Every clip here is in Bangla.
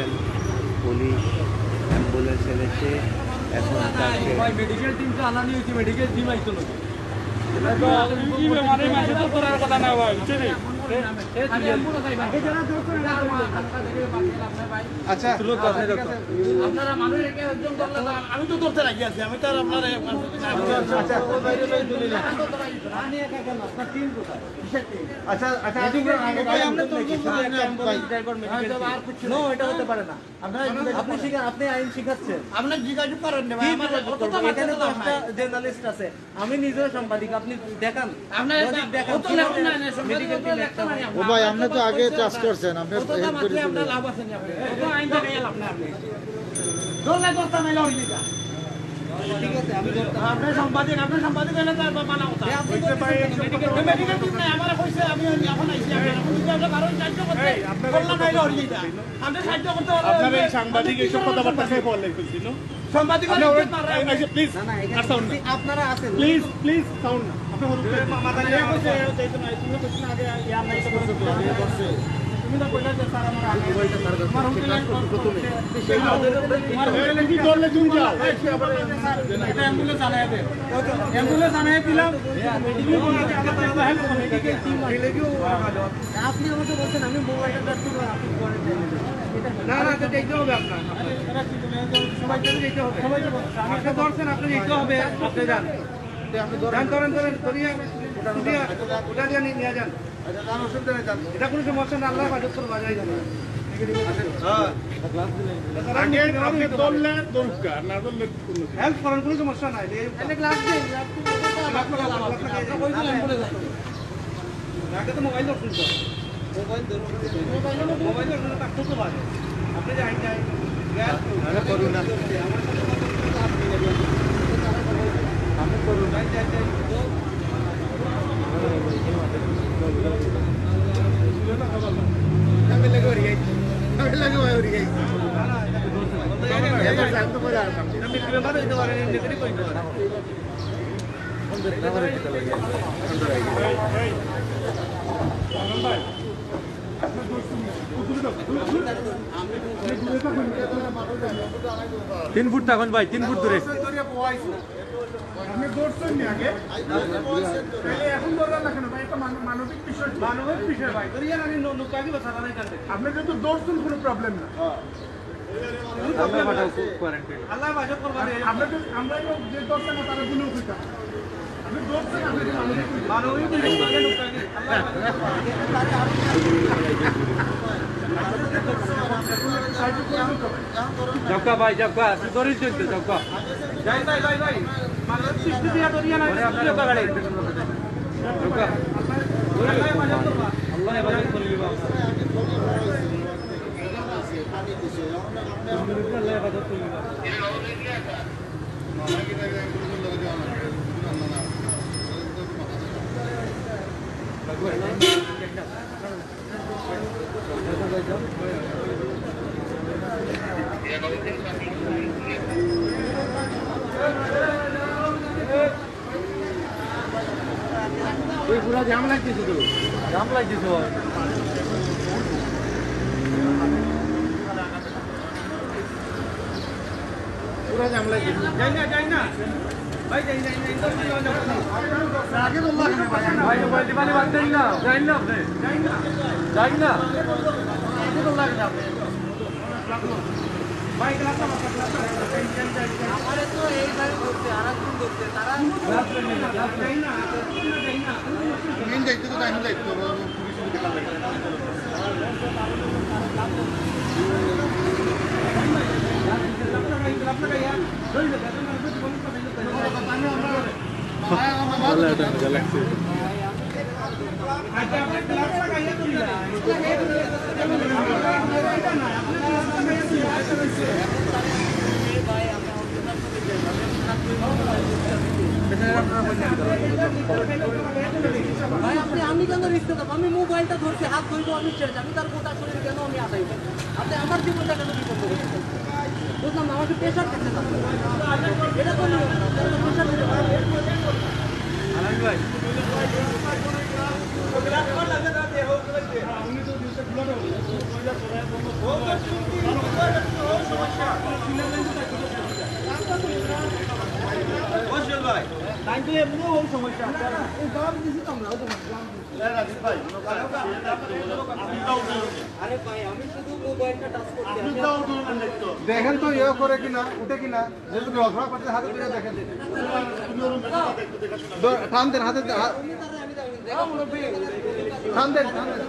দেখছেন পুলিশ অ্যাম্বুলেন্স এনেছে এখন তাকে মেডিকেল আচ্ছা। আমি তো ধরতে রাখি আছি আমি তো আর আপনার আচ্ছা আচ্ছা। ভাই আমরা তো নো এটা হতে পারে না। আপনি আপনি আইন শিখাচ্ছেন। আপনার জিজ্ঞাসা করেন আছে। আমি নিজেও সাংবাদিক আপনি দেখান। আপনার দেখান নাই না। ও ভাই আপনি তো আগে চাষ করছেন আপনি হেল্প করে আপনার লাভ আছে না আপনি কত আইন থেকে লাভ নাই আপনি দোলে দোলতা মেলা হইলি যা ঠিক আছে আমি আপনি সাংবাদিক আপনি সাংবাদিক হলে তো মানা কথা মেডিকেল টিম নাই আমার কইছে আমি এখন আইছি আপনি আমি জিজ্ঞাসা কারণ সাহায্য করতে বললাম নাই হইলি যা আপনি সাহায্য করতে আপনার এই সাংবাদিক এইসব কথাবার্তা খেয়ে পড়লে ফেলছিল আপনারা আছেন প্লিজ প্লিজ সাউন্ড না আপনি ইয়া আমাকে বলছেন আমি মোবাইলটা আপনি করেন না না এটা যেতে হবে আপনার। সবাই চলে যেতে হবে। আপনি ধরছেন আপনি যেতে হবে আপনি যান। যান ধরেন ধরেন ধরিয়া ওটা দিয়ে নিয়ে যান। এটা কোনো সমস্যা না আল্লাহ বাজত করে বাজাই যাবে। হেল্প করেন কোনো সমস্যা। নাই ক্লাস আগে তো মোবাইল ধরছেন তো মোবাইল ধরুন মোবাইল ধরছেন তার খুব ভালো আপনি যাই যাই আমি করুন যাই যাই যাই আপনি ক্রেমার হইতে পারেন এমনি করে কইতে পারেন তিন ফুট থাকুন ভাই, তিন ফুট দূরে আপনি দৌড়ছেন নি আগে তাহলে এখন দৌড়ান না কেন ভাই এটা মানবিক বিষয় তো। মানবিক বিষয় ভাই ধরিয়া আমি নৌকা দিব সারা নাই কান্দে আপনি যেহেতু দৌড়ছেন কোনো প্রবলেম না মানবিক বিষয়। মানবিক বিষয় আগে নৌকা দিব আল্লাহ জক্কা ভাই জক্কা দরিদ চলতে জক্কা যাই যাই যাই যাই মানবিক সৃষ্টি দিয়া ধরিয়া নাই জক্কা গাড়ি জক্কা আল্লাহ বাজত করবা আল্লাহ হেফাজত ওই পুরা জাম লাগতেছে তো। জাম সবাই পুরা জাম লাগতেছে। যাই না যাই না। ভাই যাই যাই যাই। আগে লাগে ভাই। ভাই মোবাইল দিবানি বাদ দেন না। যাই না যাই না। যাই না। আগে তো লাগে না ভাই ক্লাস আমার ক্লাস যাই যাই যাই আমারে তো এই গাড়ি করতে আর একজন করতে তারা যাই না যাই না মেন দায়িত্ব তো টাইম দায়িত্ব পুলিশ দেখা লাগে ভাই, আপনি আমি কেন রিস্ক দেবো আমি মোবাইলটা ধরছি, হাত ধরবো, আমি শেষ আমি তার গোটা শরীর কেন আমার দিতে পারেন ভাই ও আরে ভাই আমি শুধু মোবাইলটা টাচ করছি আমি দেখেন তো ইয়ে করে কিনা, উঠে কিনা। যেহেতু রফরা করতে হাতে তুলে দেখেন। টান দেন হাতে টান দেন টান দেন।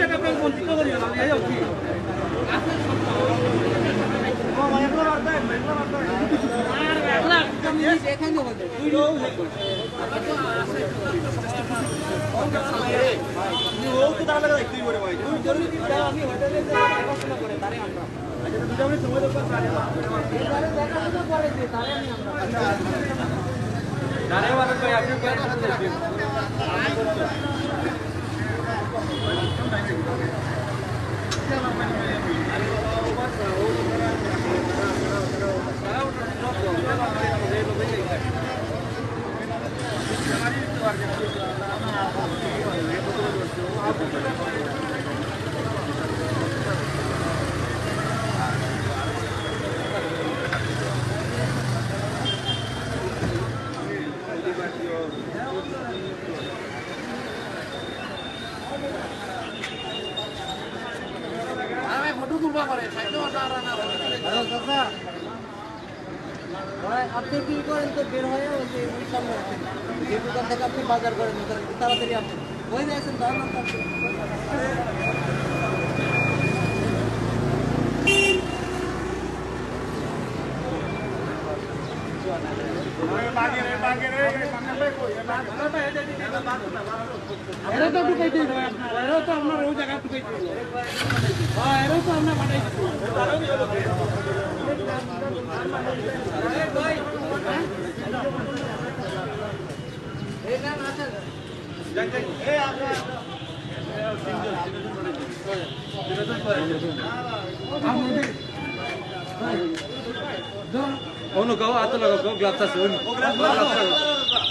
টাকা আপনার বঞ্চিত করি না এই হচ্ছে এখানে আমি হোটেলে পড়াশোনা করে তারে আমরা এবারে দেখা তো পরে দিয়ে তারে আমি আমরা আরে ফটো তুলবা পারে সাইডে ওটা আর না ভাই আপনি কি করেন তো বের হয়ে ওই যে সামনে যে দোকান থেকে আপনি বাজার করেন তাড়াতাড়ি আসেন। ওই যে আপনার এরা তো আপনার ওই জায়গায় ঢুকাইতে হবে হ্যাঁ এরা তো আপনার হবে এখানে আসেন অনু গাও হাতে লাগাও গাও গ্লাভস আছে অনু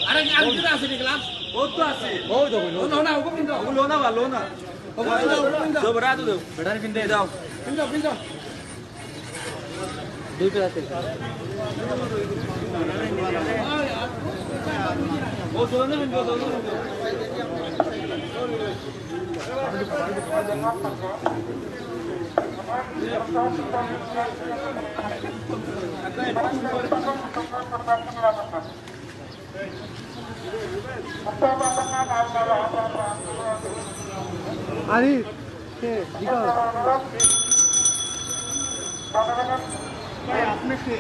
আরে আর কি আছে গ্লাস ও তো আছে। ও তো বলো না না ওকে পিন দাও লো না ভালো না ওকে পিন দাও ওকে দাও তো বড়া দাও। বেটার কিনতে দাও। পিন দাও পিন দাও দুইটা আছে। ও তো না বিন তো আরে কে দিগা ভাই আপনি কে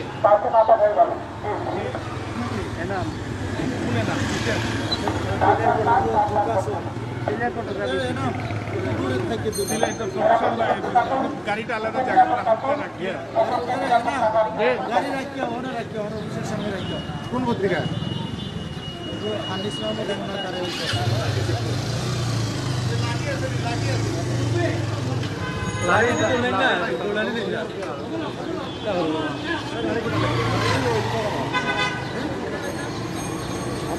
গাড়িটা আলাদা জায়গায় রাখিয়ে গাড়ি রাখিও ওনা রাখিও ওনা অফিসের সামনে রাখিও কোন পত্রিকা আনিস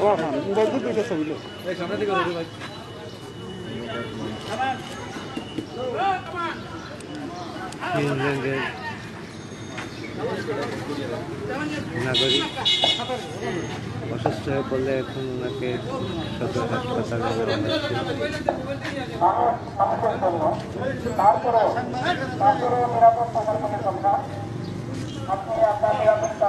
ও হ্যাঁ ভাই অসুস্থ হয়ে পড়লে এখন ওনাকে সদর হাসপাতালে আপনি আপনার নিরাপত্তা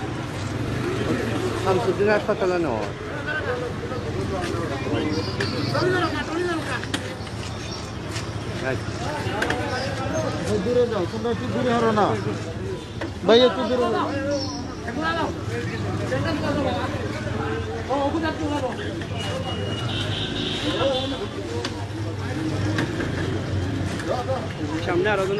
অসুস্থই শামসুদ্দিন হাসপাতালে নেওয়া আচ্ছা দূরে যাও তোমরা একটু দূরে হারো না ভাই একটু দূরে যাও। সামনে আরও জন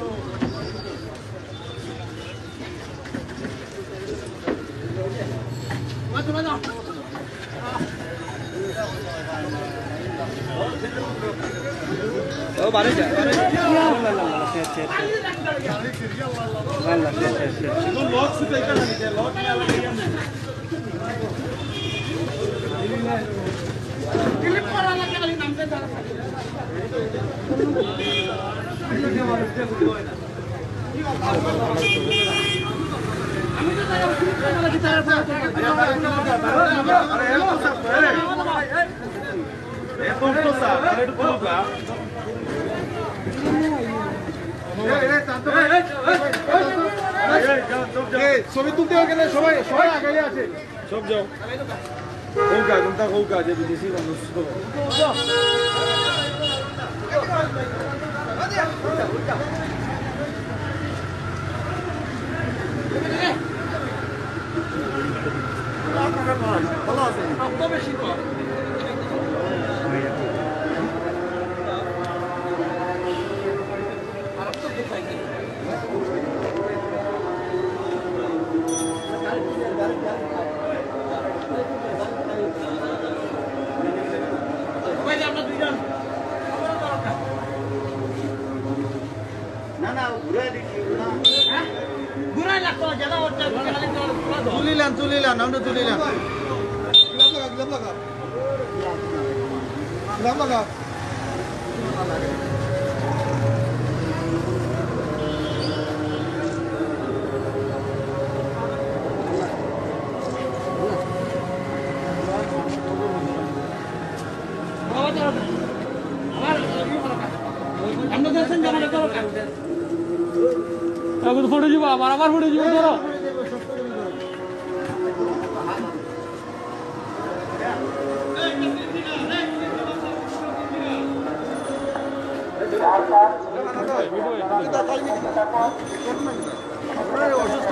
আল্লাহ আল্লাহ আল্লাহ শেষ শেষ আল্লাহ শেষ শেষ শেষ ছবি তুলতে গেলে সবাই সবাই আগে আছে। সব যাও। কৌকা কোনটা কৌকা যে বিদেশি মানুষ tulilan tulilan anu tulilan gelap gelap gelap তুলিলাম ফটো দিব আমার আমার ফটো দিব ধরো। অসুস্থ